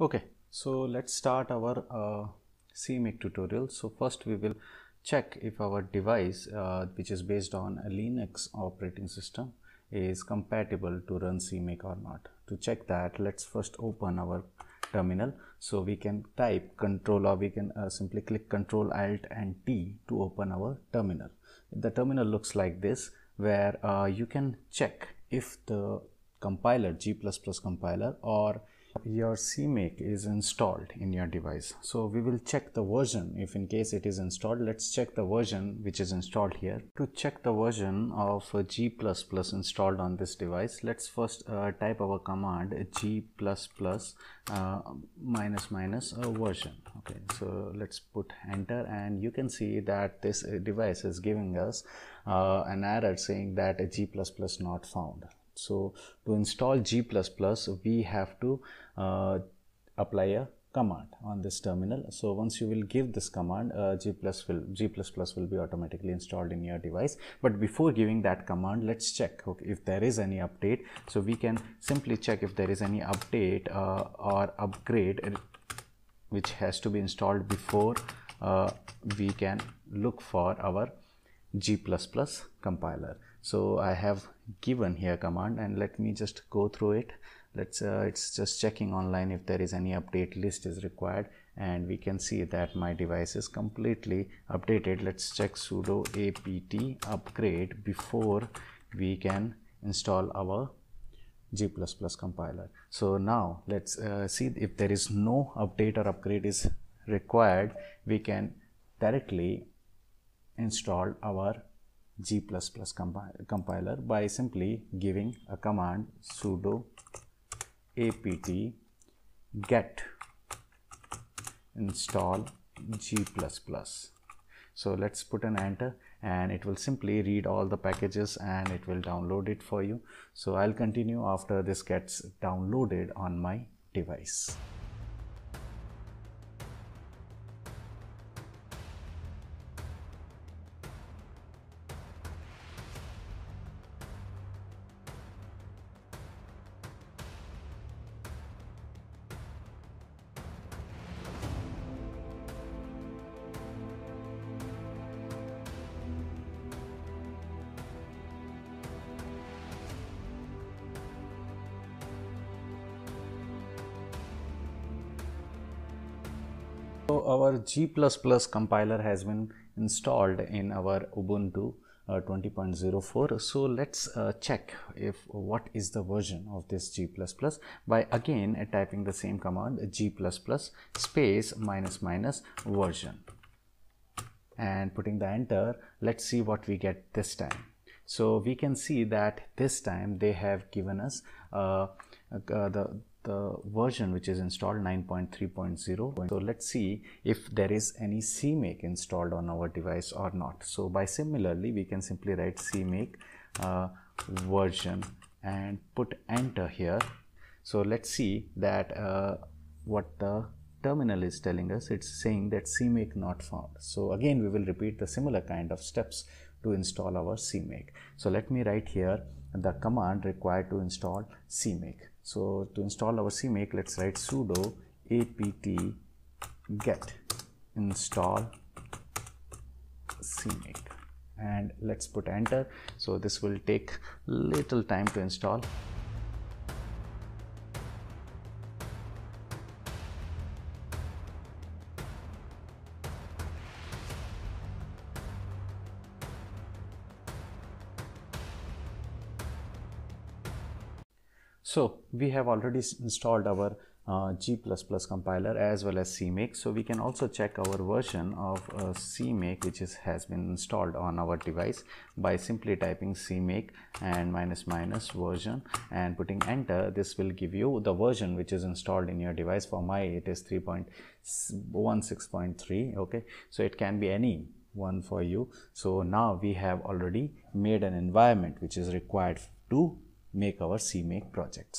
Okay, so let's start our uh, CMake tutorial. So first we will check if our device uh, which is based on a Linux operating system is compatible to run CMake or not. To check that, let's first open our terminal. So we can type control or we can uh, simply click control alt and T to open our terminal. The terminal looks like this where uh, you can check if the compiler G++ compiler or your CMake is installed in your device. So we will check the version if in case it is installed. Let's check the version which is installed here. To check the version of G++ installed on this device, let's first uh, type our command G++ uh, minus minus uh, version. Okay, so let's put enter and you can see that this uh, device is giving us uh, an error saying that G++ not found so to install G++, we have to uh, apply a command on this terminal. So once you will give this command, uh, G++ will G++ will be automatically installed in your device. But before giving that command, let's check okay, if there is any update. So we can simply check if there is any update uh, or upgrade which has to be installed before uh, we can look for our G++ compiler. So I have given here command and let me just go through it. Let's uh, it's just checking online if there is any update list is required and we can see that my device is completely updated. Let's check sudo apt upgrade before we can install our G++ compiler. So now let's uh, see if there is no update or upgrade is required, we can directly install our G++ compi compiler by simply giving a command sudo apt get install G++. So let's put an enter and it will simply read all the packages and it will download it for you. So I'll continue after this gets downloaded on my device. So our G++ compiler has been installed in our Ubuntu uh, 20.04 so let's uh, check if what is the version of this G++ by again uh, typing the same command G++ space minus minus version. And putting the enter let's see what we get this time. So we can see that this time they have given us uh, uh the the version which is installed 9.3.0 so let's see if there is any cmake installed on our device or not. So by similarly we can simply write cmake uh, version and put enter here. So let's see that uh, what the terminal is telling us. It's saying that cmake not found. So again we will repeat the similar kind of steps to install our cmake so let me write here the command required to install cmake so to install our CMake, let's write sudo apt get install CMake and let's put enter. So this will take little time to install. So we have already installed our uh, G++ compiler as well as CMake. So we can also check our version of uh, CMake which is, has been installed on our device by simply typing CMake and minus minus version and putting enter. This will give you the version which is installed in your device. For my it is 3.16.3 okay. So it can be any one for you. So now we have already made an environment which is required to make our CMake projects.